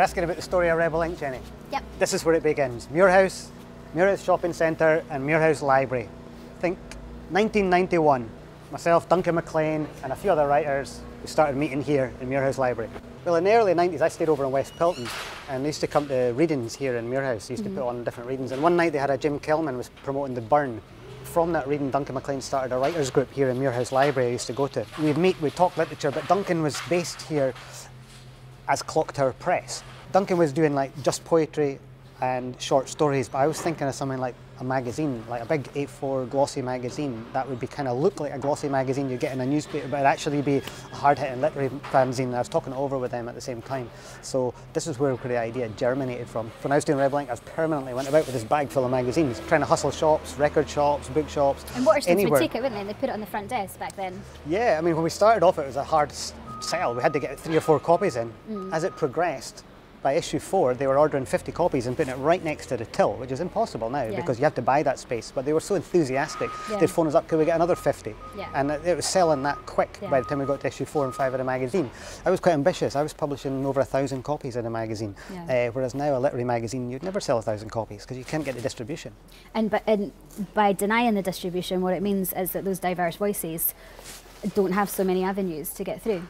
You're asking about the story of Rebel Inc, Jenny? Yep. This is where it begins. Muirhouse, Muirhouse Shopping Centre and Muirhouse Library. I think 1991. Myself, Duncan McLean and a few other writers, we started meeting here in Muirhouse Library. Well, in the early 90s, I stayed over in West Pilton and they used to come to readings here in Muirhouse. They used to put mm-hmm. on different readings. And one night they had a Jim Kelman was promoting The Burn. From that reading, Duncan McLean started a writers group here in Muirhouse Library I used to go to. We'd meet, we'd talk literature, but Duncan was based here as Clocktower Press. Duncan was doing like just poetry and short stories, but I was thinking of something like a magazine, like a big A4 glossy magazine. That would be kind of look like a glossy magazine you get in a newspaper, but it'd actually be a hard-hitting literary fanzine. I was talking over with them at the same time. So this is where the idea germinated from. When I was doing Rebel Inc, I was permanently went about with this bag full of magazines, trying to hustle shops, record shops, bookshops, And Waterstones anywhere. would take it, wouldn't they? They put it on the front desk back then. Yeah, I mean, when we started off, it was a hard sell. We had to get three or four copies in. Mm. As it progressed, by issue four, they were ordering 50 copies and putting it right next to the till, which is impossible now Yeah. because you have to buy that space. But they were so enthusiastic. Yeah. They'd phone us up, could we get another 50? Yeah. And it was selling that quick by the time we got to issue four and five of the magazine. I was quite ambitious. I was publishing over a thousand copies in a magazine. Uh, whereas now a literary magazine, you'd never sell a thousand copies because you can't get the distribution. And, but, and by denying the distribution, what it means is that those diverse voices don't have so many avenues to get through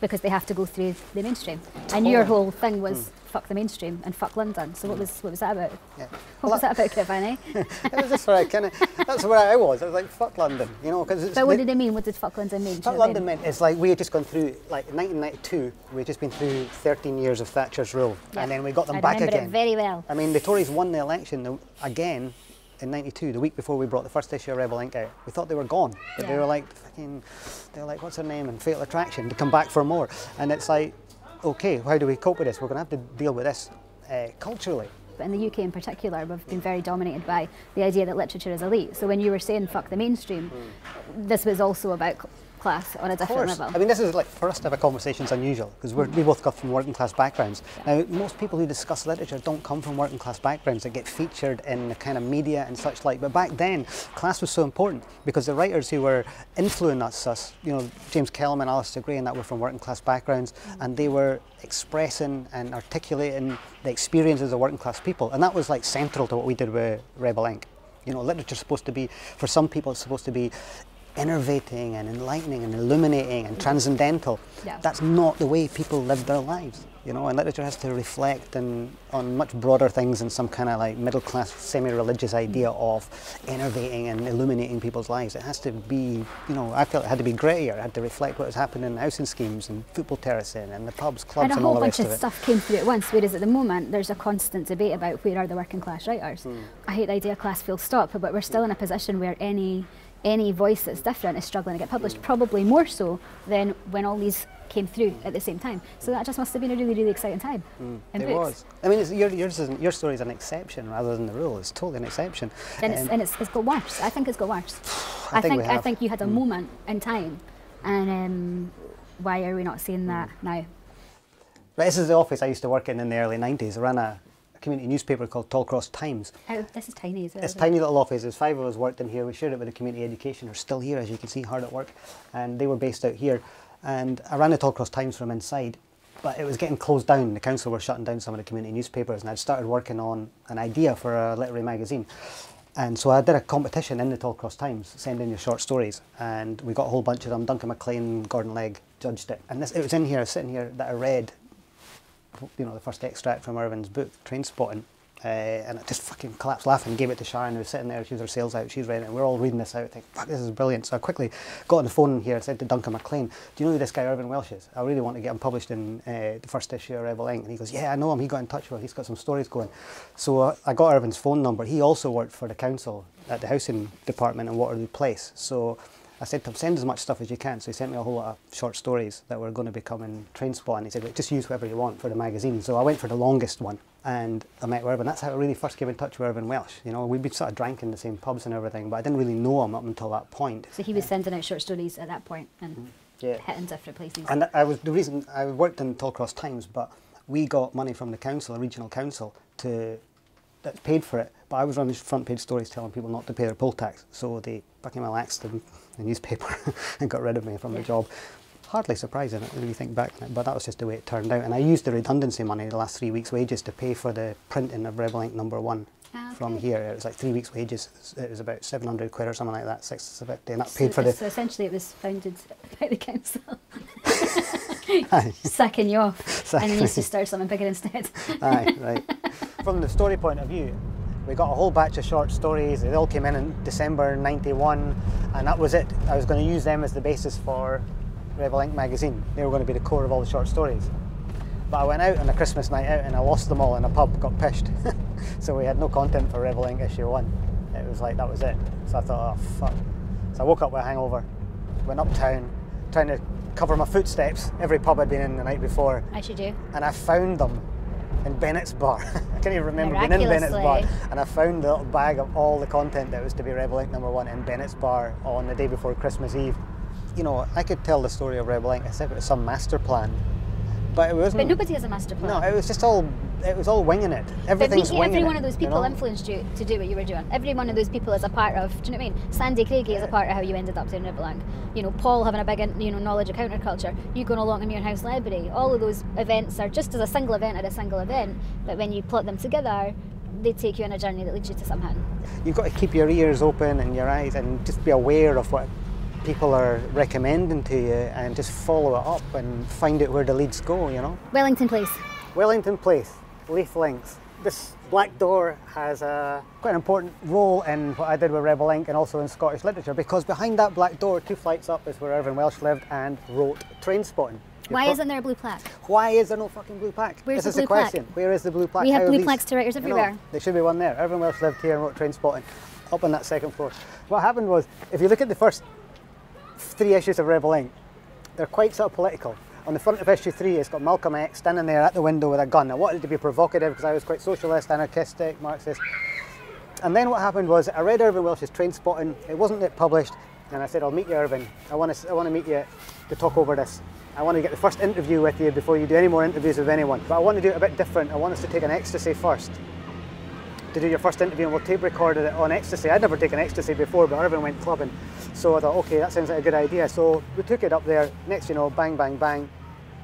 because they have to go through the mainstream. And your whole thing was mm. fuck the mainstream and fuck London. So what was what was that about? Yeah. What was that about, Kevin? it was just where I kind of, that's where I was. I was like, fuck London, you know, because But what did it mean? What did fuck London mean? What London meant it's like we had just gone through, like 1992, we had just been through 13 years of Thatcher's rule, Yeah. and then we got them I back remember again. it very well. I mean, the Tories won the election again in 92, the week before we brought the first issue of Rebel Ink out. We thought they were gone, but they were like, fucking, they were like, what's her name? And Fatal Attraction to come back for more. And it's like, okay, how do we cope with this? We're going to have to deal with this uh, culturally. But in the UK in particular, we've been very dominated by the idea that literature is elite. So when you were saying fuck the mainstream, this was also about class on a Of different course. level. I mean, this is like for us to have a conversation is unusual because we both come from working class backgrounds. Now, most people who discuss literature don't come from working class backgrounds that get featured in the kind of media and such like. But back then, class was so important because the writers who were influencing us, us you know, James Kelman, Alasdair Gray, and that were from working class backgrounds, mm. and they were expressing and articulating the experiences of working class people, and that was like central to what we did with Rebel Inc. You know, literature's supposed to be, for some people, it's supposed to be innovating and enlightening and illuminating and transcendental. Yeah. That's not the way people live their lives. You know, and literature has to reflect and, on much broader things than some kind of like middle class, semi religious idea of enervating and illuminating people's lives. It has to be, you know, I felt it had to be grittier. It had to reflect what was happening in housing schemes and football terracing and the pubs, clubs, and and, a all whole the bunch rest of of stuff came through at once, whereas at the moment there's a constant debate about where are the working class writers. Hmm. I hate the idea of class full stop, but we're still in a position where any any voice that's different is struggling to get published, probably more so than when all these came through at the same time. So that just must have been a really, really exciting time. in Hmm. It books. was. I mean, it's, your, yours isn't, your story is an exception rather than the rule. It's totally an exception. And, it's, Um, and it's, it's got worse. I think it's got worse. I I, think think, we I think you had a moment in time, and um, why are we not seeing that Hmm. now? But this is the office I used to work in in the early 90s. I ran a, a community newspaper called Tollcross Times. Oh, this is tiny as well. It's it? tiny little office. There's five of us worked in here. We shared it with the community education. We're still here, as you can see, hard at work. And they were based out here. And I ran the Tollcross Times from inside. But it was getting closed down. The council were shutting down some of the community newspapers. And I'd started working on an idea for a literary magazine. And so I did a competition in the Tollcross Times, send in your short stories. And we got a whole bunch of them. Duncan MacLean, Gordon Legg judged it. And this, it was in here, sitting here, that I read you know, the first extract from Irvin's book, Trainspotting. Uh, and I just fucking collapsed laughing, gave it to Sharon, who was sitting there, she was her sales out, she's read it, and we're all reading this out, think, fuck, this is brilliant. So I quickly got on the phone here, and said to Duncan MacLean, do you know who this guy Irvin Welsh is? I really want to get him published in uh, the first issue of Rebel Inc. And he goes, yeah, I know him, he got in touch with, him, he's got some stories going. So uh, I got Irvin's phone number. He also worked for the council at the housing department in Waterloo Place. So I said to him, send as much stuff as you can. So he sent me a whole lot of short stories that were going to become in Train Spot. And he said, "Look, just use whatever you want for the magazine. So I went for the longest one. And I met Irvin. That's how I really first came in touch with Irvin Welsh. You know, we'd been sort of drank in the same pubs and everything, but I didn't really know him up until that point. So he was sending out short stories at that point and mm-hmm. Yeah. hitting different places. And I was the reason I worked in Tollcross Times, but we got money from the council, the regional council, to that paid for it. But I was running front page stories telling people not to pay their poll tax, so they fucking relaxed the, the newspaper and got rid of me from the job. hardly surprising when you think back but that was just the way it turned out. And I used the redundancy money, the last three weeks' wages, to pay for the printing of Rebel Inc number one. Ah, From here, it was like three weeks' wages. It was about seven hundred quid or something like that, six to fifty, and that So, paid for the. so essentially, it was founded by the council, Aye. sacking you off, and then you used to start something bigger instead. Aye, right. From the story point of view, we got a whole batch of short stories. They all came in in December '91, and that was it. I was going to use them as the basis for Rebel Inc magazine. They were going to be the core of all the short stories. But I went out on a Christmas night out and I lost them all in a pub, got pished. so we had no content for Rebel Inc issue one. It was like that was it. So I thought, oh fuck. So I woke up with a hangover, went uptown, trying to cover my footsteps. Every pub I'd been in the night before, I should do. and I found them in Bennett's bar. I can't even remember being in Bennett's bar. And I found the little bag of all the content that was to be Rebel Inc number one in Bennett's bar on the day before Christmas Eve. You know, I could tell the story of Rebel Inc as if it was some master plan. But it wasn't. But nobody has a master plan. No, it was just all. It was all winging it. Everything's winging every it, one of those you people know? influenced you to do what you were doing. Every one of those people is a part of. Do you know what I mean? Sandy Craigie is a part of how you ended up doing Rebel Inc. You know, Paul having a big, you know, knowledge of counterculture. You going along in Muirhouse library. All of those events are just as a single event at a single event. But when you plot them together, they take you on a journey that leads you to something. You've got to keep your ears open and your eyes and just be aware of what people are recommending to you and just follow it up and find out where the leads go, you know? Wellington Place. Wellington Place, Leith Links. This black door has a quite an important role in what I did with Rebel Inc and also in Scottish literature because behind that black door, two flights up, is where Irvin Welsh lived and wrote Trainspotting. Why isn't there a blue plaque? Why is there no fucking blue plaque? Where's this the is blue the plaque? question. Where is the blue plaque? We have How blue plaques to writers You know, everywhere. there should be one there. Irvin Welsh lived here and wrote Trainspotting up on that second floor. What happened was, if you look at the first three issues of Rebel Inc, they're quite sort of political. On the front of issue three, it's got Malcolm X standing there at the window with a gun. I wanted it to be provocative because I was quite socialist, anarchistic, Marxist. And then what happened was I read Irvin Welsh's Trainspotting. It wasn't yet published, and I said, "I'll meet you, Irvin. I want to, I want to meet you to talk over this. I want to get the first interview with you before you do any more interviews with anyone. But I want to do it a bit different. I want us to take an ecstasy first." To do your first interview, and we'll tape record it on ecstasy. I'd never taken ecstasy before, but Irvin went clubbing, so I thought, okay, that sounds like a good idea. So we took it up there. Next, you know, bang, bang, bang.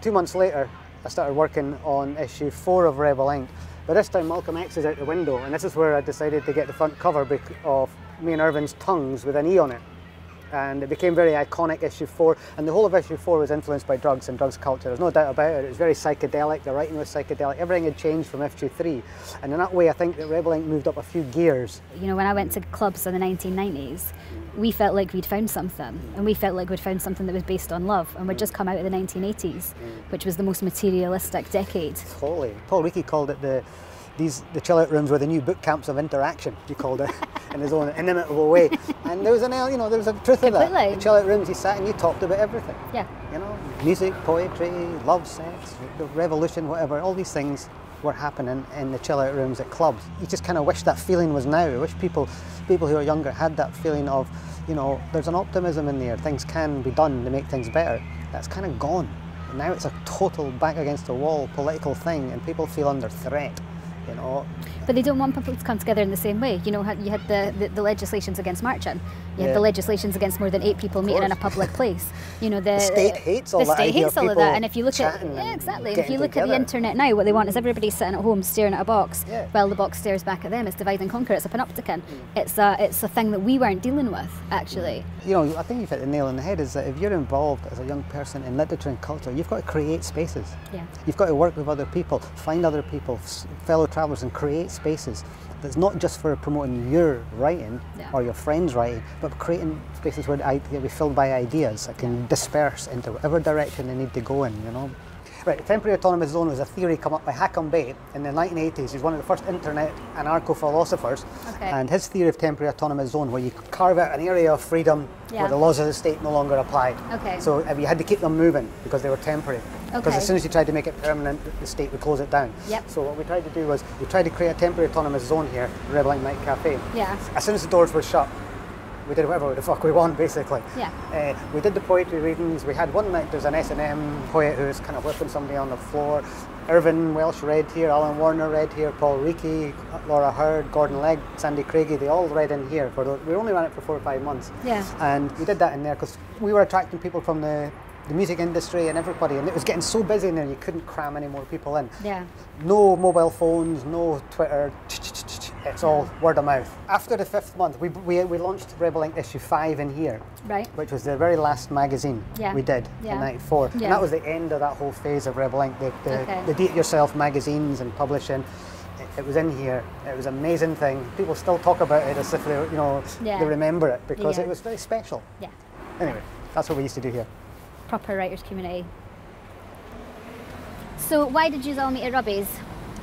Two months later, I started working on issue four of Rebel Inc. But this time Malcolm X is out the window, and this is where I decided to get the front cover of me and Irvin's tongues with an E on it. And it became very iconic, issue four. And the whole of issue four was influenced by drugs and drugs culture. There's no doubt about it. It was very psychedelic, the writing was psychedelic, everything had changed from issue three. And in that way, I think that Rebel Inc moved up a few gears. You know, when I went to clubs in the 1990s, we felt like we'd found something, and we felt like we'd found something that was based on love, and we'd just come out of the 1980s, mm. which was the most materialistic decade. Totally. Paul Reekie called it the these the chill out rooms were the new boot camps of interaction. He called it in his own inimitable way. And there was an you know there was a truth of that. The chill out rooms you sat and you talked about everything. Yeah. You know, music, poetry, love, sex, the revolution, whatever. All these things were happening in the chill out rooms at clubs. You just kind of wish that feeling was now. I wish people people who are younger had that feeling of you know there's an optimism in there. Things can be done to make things better. That's kind of gone. Now it's a total back against the wall political thing, and people feel under threat. You know, But they don't want people to come together in the same way. You know, you had the, the, the legislations against marching. You had Yeah. the legislations against more than eight people meeting in a public place. You know, the, The state hates all the that state hates of all of that. And if you look at yeah, exactly. If you look at the internet now, what they want is everybody sitting at home staring at a box, Yeah. while the box stares back at them. It's divide and conquer. It's a panopticon. Mm. It's a it's a thing that we weren't dealing with actually. you know, I think you've hit the nail on the head. Is that if you're involved as a young person in literature and culture, you've got to create spaces. Yeah. You've got to work with other people, find other people, fellow travellers, and create spaces that's not just for promoting your writing Yeah. or your friends' writing, but creating spaces where the idea be filled by ideas that can disperse into whatever direction they need to go in. You know. Right, the temporary autonomous zone was a theory come up by Hakim Bey in the 1980s. He's one of the first internet anarcho-philosophers, Okay. and his theory of temporary autonomous zone, where you carve out an area of freedom Yeah. where the laws of the state no longer apply. Okay. So you had to keep them moving because they were temporary. Because Okay. as soon as you tried to make it permanent, the state would close it down. Yep. So what we tried to do was we tried to create a temporary autonomous zone here, Rebel Inc Night Cafe. Yeah. As soon as the doors were shut, we did whatever the fuck we want, basically. Yeah. Uh, we did the poetry readings. We had one night. There's an S and M poet who was kind of whipping somebody on the floor. Irvin Welsh read here. Alan Warner read here. Paul Reekie, Laura Hird, Gordon Legg, Sandy Craigie. They all read in here. For the, we only ran it for four or five months. Yeah. And we did that in there because we were attracting people from the the music industry and everybody, and it was getting so busy in there you couldn't cram any more people in. Yeah. No mobile phones, no Twitter. It's all word of mouth. After the fifth month, we, we, we launched Rebel Inc issue five in here, Right. which was the very last magazine Yeah. we did Yeah. in '94, Yeah. and that was the end of that whole phase of Rebel Inc. The, the, Okay. the do-it-yourself magazines and publishing. It, it was in here. It was an amazing thing. People still talk about it as if they, you know, Yeah. they remember it because Yeah. it was very special. Yeah. Anyway, that's what we used to do here. Proper writers community. So why did you all meet at Robbie's?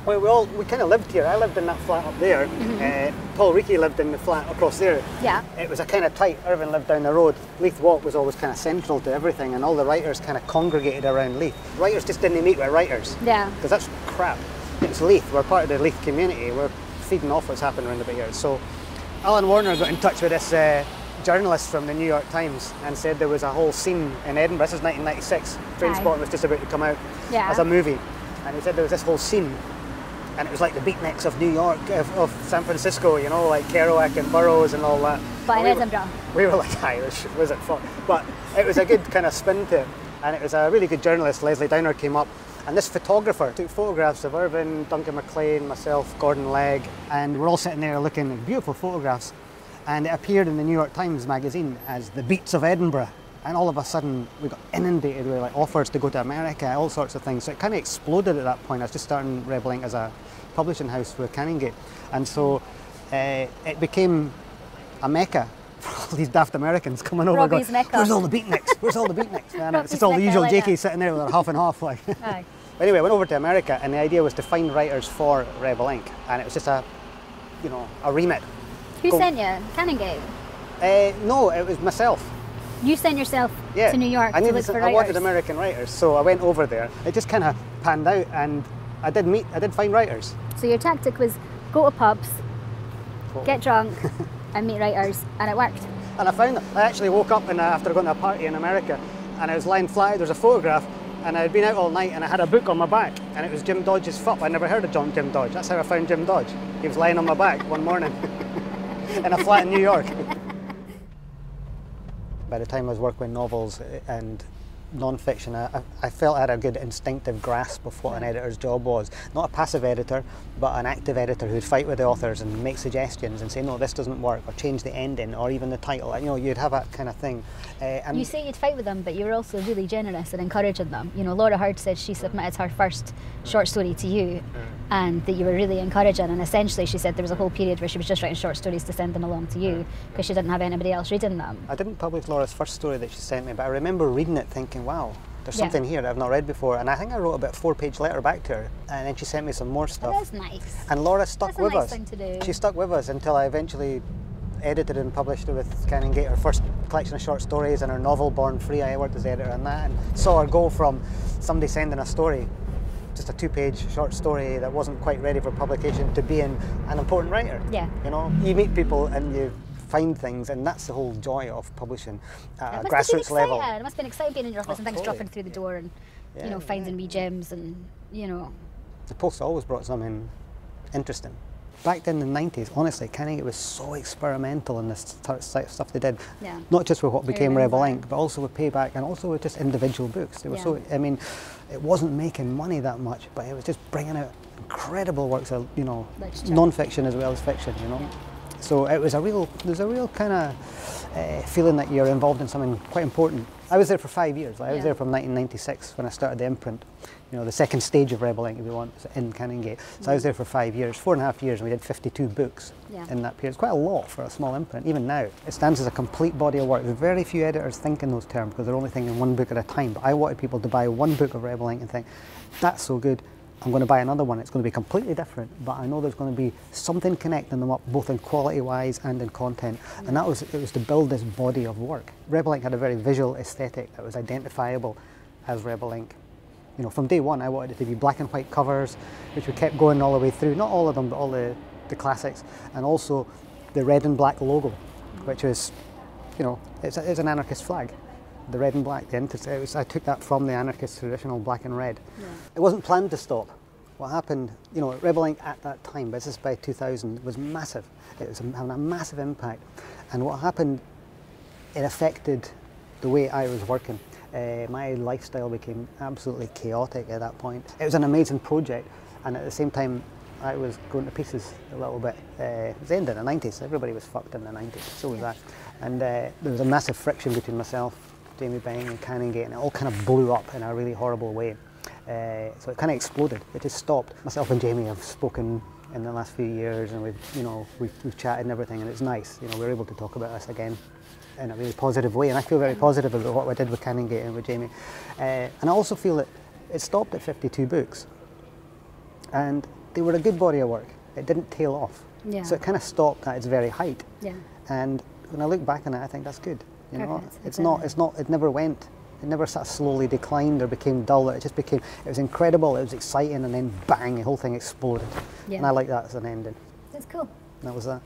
Well, we all we kind of lived here. I lived in that flat up there. Uh, Paul Reekie lived in the flat across there. Mm-hmm. Yeah. It was a kind of tight. Irvin lived down the road. Leith Walk was always kind of central to everything, and all the writers kind of congregated around Leith. Writers just didn't meet with writers. Yeah. Because that's crap. It's Leith. We're part of the Leith community. We're feeding off what's happening around about here. So, Alan Warner got in touch with this uh, journalist from the New York Times and said there was a whole scene in Edinburgh. This is 1996. Train Aye. Spotting was just about to come out Yeah. as a movie, and he said there was this whole scene and it was like the beatniks of New York, of, of San Francisco, you know, like Kerouac and Burroughs and all that. But we were-. We were like, Irish, was it fun? But it was a good kind of spin to it, and it was a really good journalist, Leslie Downer, came up, and this photographer took photographs of Irvin, Duncan MacLean, myself, Gordon Legg, and we're all sitting there looking at beautiful photographs, and it appeared in the New York Times magazine as the beats of Edinburgh. And all of a sudden, we got inundated with like offers to go to America, all sorts of things. So it kind of exploded at that point. I was just starting Rebel Inc as a publishing house with Canongate, and so uh, it became a mecca for all these daft Americans coming over. Robbie's going, mecca. Where's all the beatniks? Where's all the beatniks? And it's just all the usual like JK sitting there with their half and half. Like. Aye. anyway, I went over to America, and the idea was to find writers for Rebel Inc, and it was just a, you know, a remit. Who Go- sent you? Canongate. Uh, no, it was myself. You sent yourself Yeah, to New York I to look for I writers. wanted American writers, so I went over there. It just kind of panned out, and I did meet, I did find writers. So your tactic was go to pubs, get drunk, and meet writers, and it worked. And I found. I actually woke up and after going to a party in America, and I was lying flat. There was a photograph, and I had been out all night, and I had a book on my back, and it was Jim Dodge's FUP. I never heard of John Jim Dodge. That's how I found Jim Dodge. He was lying on my back one morning in a flat in New York. By the time I was working with novels eh, and non-fiction, I, I- felt I had a good instinctive grasp of what an hmm. editor's job was. Not a passive editor, but an active editor who'd fight with the authors and make suggestions and say, no, this doesn't work, or change the ending, or even the title. You know, you'd have that kind of thing. Uh, and You say you'd fight with them, but you were also really generous and encouraging them. You know, Laura Hird said she submitted her first short story to you, hmm. and that you were really encouraging. And essentially, she said there was a whole period where she was just writing short stories to send them along to you hmm. because she didn't have anybody else reading them. I didn't publish Laura's first story that she sent me, but I remember reading it thinking, wow, there's Yeah. something here that I've not read before. And I think I wrote about a four page letter back to her, and then she sent me some more stuff. that's nice. And Laura stuck That's a with nice us. thing to do. She stuck with us until I eventually edited and published it with Canongate, her first collection of short stories, and her novel Born Free. I worked as editor on that and saw her go from somebody sending a story, just a two page short story that wasn't quite ready for publication, to being an important writer. Yeah. You know, you meet people and you find things, and that's the whole joy of publishing It at a have been grassroots level. It must have been exciting being in your office and things totally. dropping through the door and, Yeah, you know, finding yeah. wee gems and, you know. The post always brought something interesting. Back then in the 90s, honestly, Canongate was so experimental in this st- st- stuff they did. Yeah. Not just with what became Rebel. Inc, but also with Payback and also with just individual books. They were Yeah. so, I mean, it wasn't making money that much, but it was just bringing out incredible works of, you know, non-fiction as well as fiction, you know. So it was a real, there's a real kind of uh, feeling that you're involved in something quite important. I was there for five years. I was there from 1996 when I started the imprint. You know, the second stage of Rebel Inc, if you want, was in Canongate. So I was there for five years, four and a half years, and we did 52 books Yeah. in that period. It's quite a lot for a small imprint, even now. It stands as a complete body of work. There's very few editors think in those terms because they're only thinking one book at a time. But I wanted people to buy one book of Rebel Inc and think, that's so good. I'm going to buy another one. It's going to be completely different, but I know there's going to be something connecting them up, both in quality wise and in content. And that was it was to build this body of work. Rebel Inc had a very visual aesthetic that was identifiable as Rebel Inc. You know, from day one, I wanted it to be black and white covers, which we kept going all the way through. Not all of them, but all the, the classics, and also the red and black logo, which was, you know, it's, a, it's an anarchist flag. The red and black. The inter- it was, I took that from the anarchist traditional black and red. It wasn't planned to stop. What happened, you know, Rebel Inc at that time, this is by 2000, was massive. It was having a massive impact. And what happened, it affected the way I was working. Uh, my lifestyle became absolutely chaotic at that point. It was an amazing project, and at the same time, I was going to pieces a little bit. Uh, it was the end of the 90s, everybody was fucked in the 90s, so was I. And uh, there was a massive friction between myself, Jamie Byng, and Canongate, and it all kind of blew up in a really horrible way. Uh, so it kind of exploded. It just stopped. Myself and Jamie have spoken in the last few years, and we've, you know, we've, we've chatted and everything, and it's nice. You know, we're able to talk about this again in a really positive way, and I feel very positive about what we did with Canongate and with Jamie. Uh, and I also feel that it stopped at 52 books, and they were a good body of work. It didn't tail off, Yeah. so it kind of stopped at its very height. Yeah. And when I look back on it, I think that's good. You know, it's It's not, it's not, it never went. It never sort of slowly declined or became dull. It just became, it was incredible, it was exciting, and then bang, the whole thing exploded. Yeah. And I like that as an ending. That's cool. That was that.